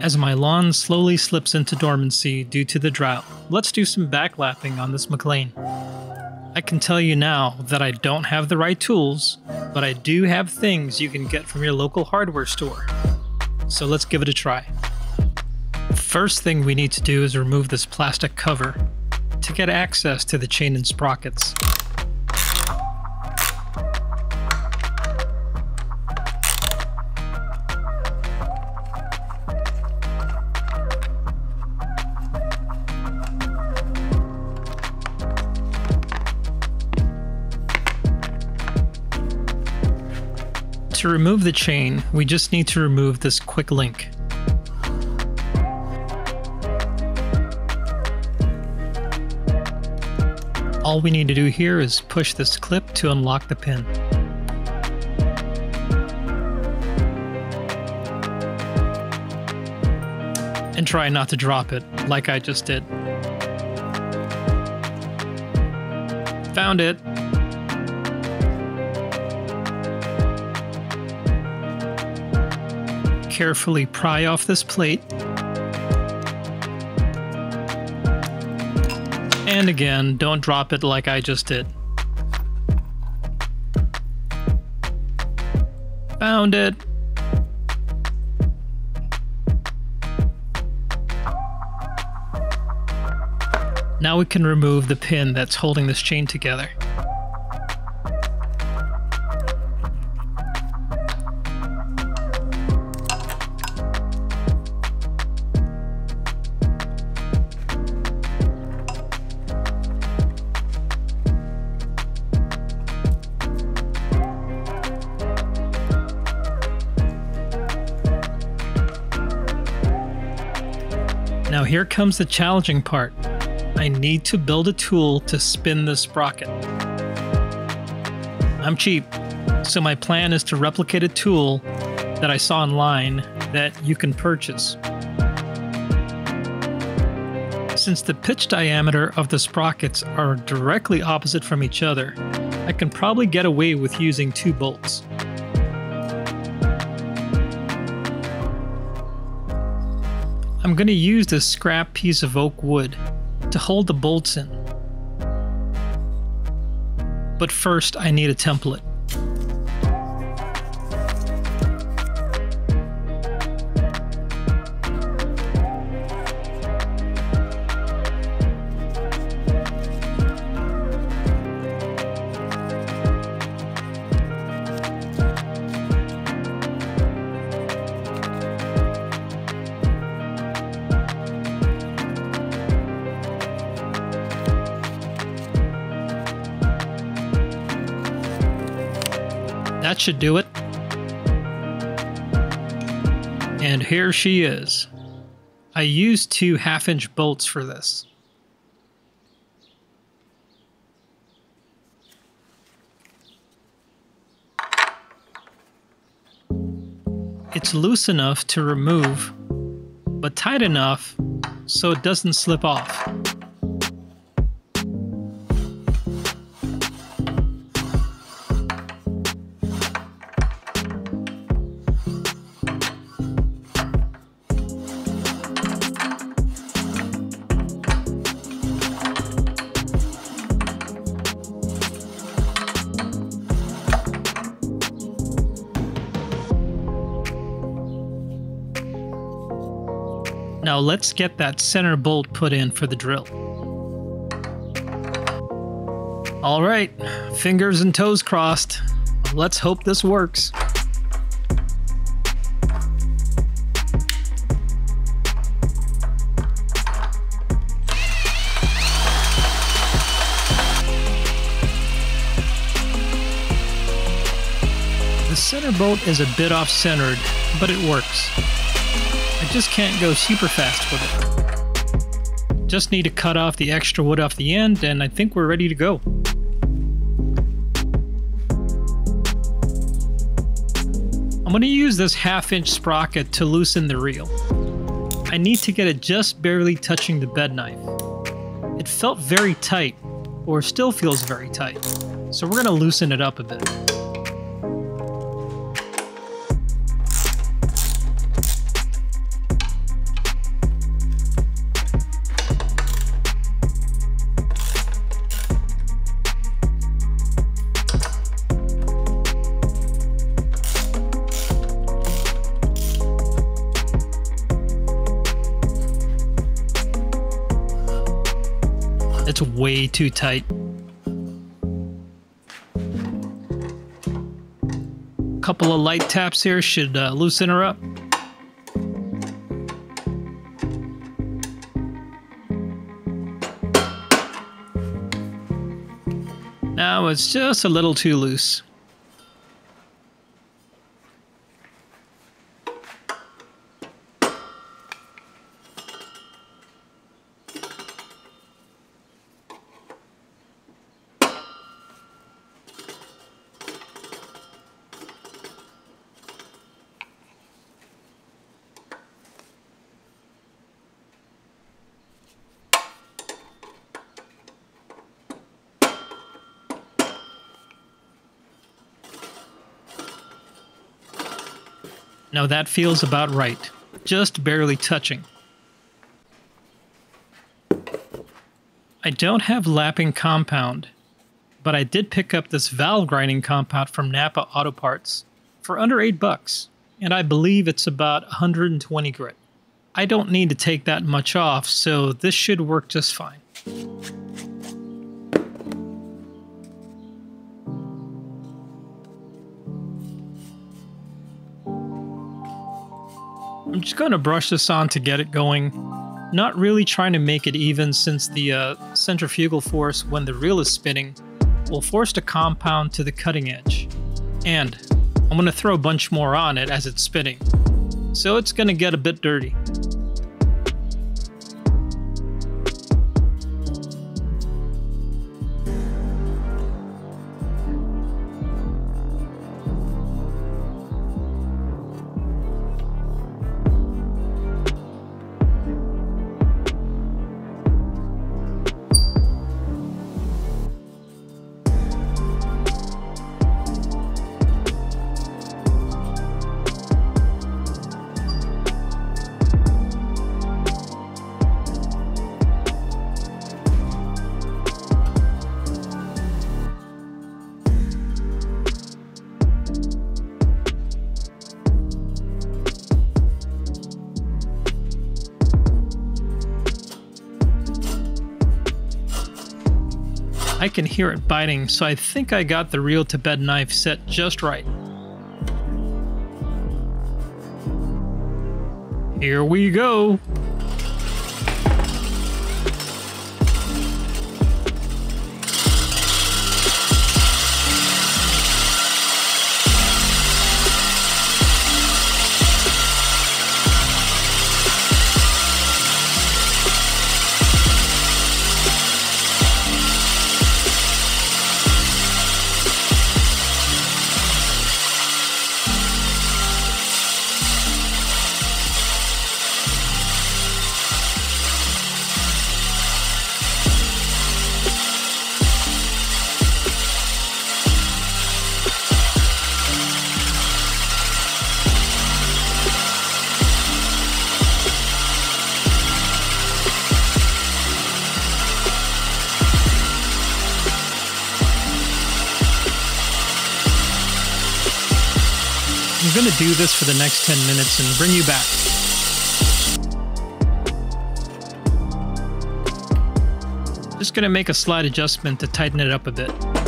As my lawn slowly slips into dormancy due to the drought, let's do some backlapping on this McLane. I can tell you now that I don't have the right tools, but I do have things you can get from your local hardware store. So let's give it a try. First thing we need to do is remove this plastic cover to get access to the chain and sprockets. To remove the chain, we just need to remove this quick link. All we need to do here is push this clip to unlock the pin. And try not to drop it, like I just did. Found it! Carefully pry off this plate And again, don't drop it like I just did. Found it. Now we can remove the pin that's holding this chain together. Comes the challenging part. I need to build a tool to spin this sprocket. I'm cheap, so my plan is to replicate a tool that I saw online that you can purchase. Since the pitch diameter of the sprockets are directly opposite from each other, I can probably get away with using two bolts. I'm going to use this scrap piece of oak wood to hold the bolts in. But first I need a template. That should do it. And here she is. I used two half inch bolts for this. It's loose enough to remove, but tight enough so it doesn't slip off. Now let's get that center bolt put in for the drill. Alright, fingers and toes crossed. Let's hope this works. The center bolt is a bit off-centered, but it works. Just can't go super fast with it. Just need to cut off the extra wood off the end and I think we're ready to go. I'm going to use this half inch sprocket to loosen the reel. I need to get it just barely touching the bed knife. It felt very tight, or still feels very tight, so we're going to loosen it up a bit. It's way too tight. A couple of light taps here should uh, loosen her up. Now it's just a little too loose. Now that feels about right, just barely touching. I don't have lapping compound, but I did pick up this valve grinding compound from Napa Auto Parts for under 8 bucks, and I believe it's about 120 grit. I don't need to take that much off, so this should work just fine. I'm just going to brush this on to get it going. Not really trying to make it even since the uh, centrifugal force when the reel is spinning will force the compound to the cutting edge. And I'm going to throw a bunch more on it as it's spinning. So it's going to get a bit dirty. I can hear it biting, so I think I got the reel to bed knife set just right. Here we go! Going to do this for the next 10 minutes and bring you back. Just going to make a slight adjustment to tighten it up a bit.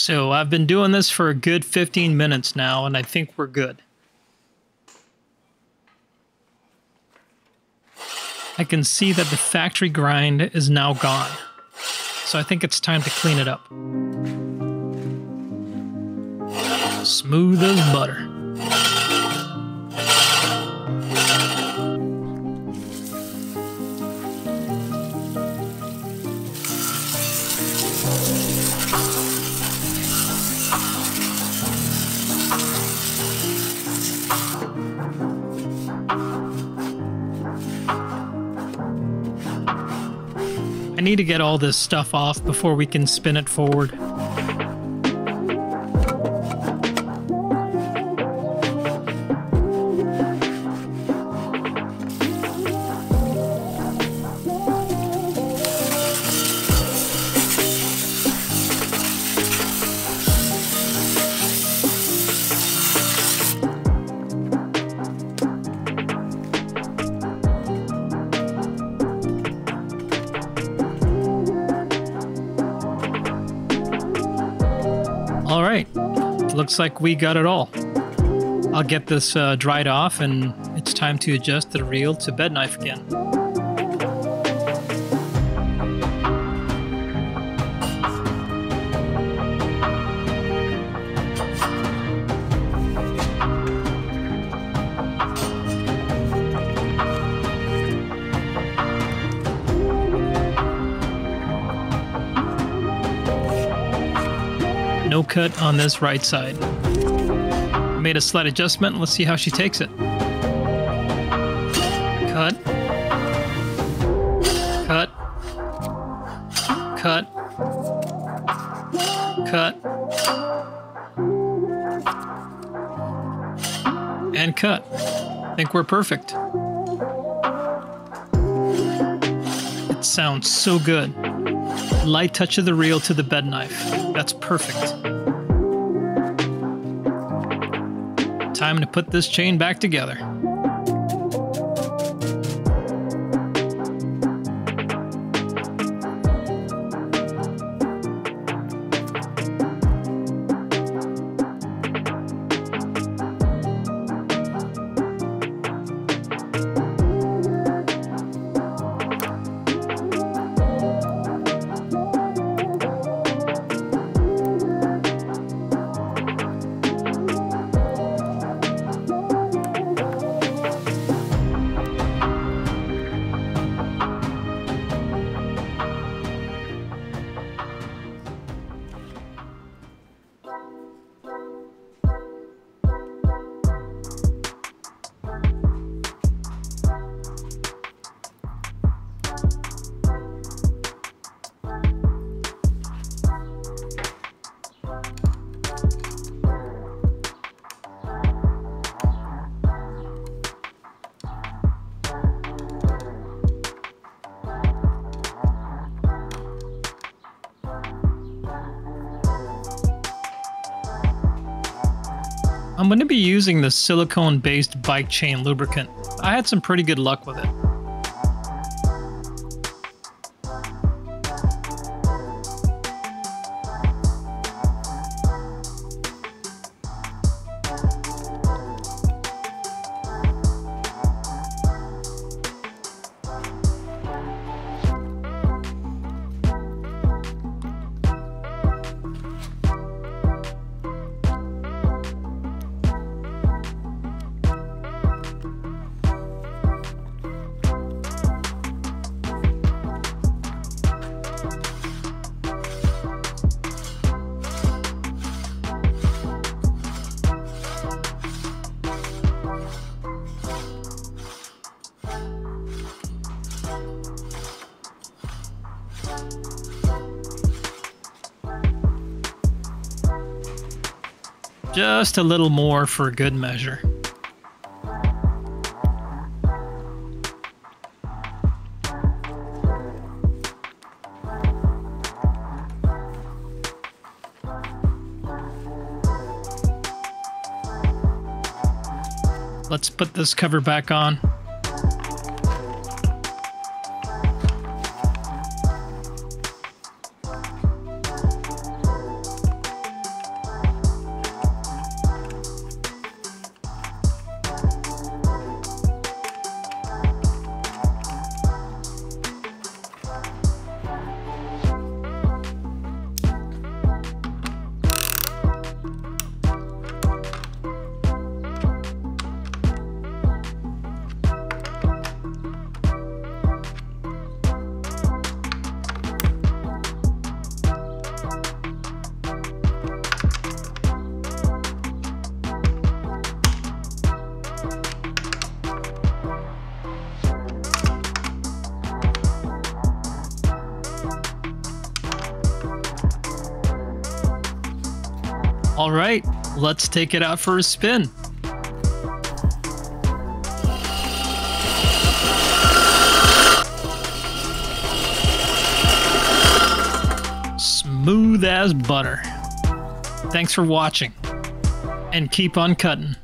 So I've been doing this for a good 15 minutes now, and I think we're good. I can see that the factory grind is now gone. So I think it's time to clean it up. Smooth as butter. Need to get all this stuff off before we can spin it forward. Looks like we got it all. I'll get this uh, dried off and it's time to adjust the reel to bed knife again. Cut on this right side. Made a slight adjustment. Let's see how she takes it. Cut. Cut. Cut. Cut. And cut. I think we're perfect. It sounds so good. Light touch of the reel to the bed knife. That's perfect. Time to put this chain back together. I'm going to be using the silicone-based bike chain lubricant. I had some pretty good luck with it. Just a little more for a good measure. Let's put this cover back on. All right, let's take it out for a spin. Smooth as butter. Thanks for watching, and keep on cutting.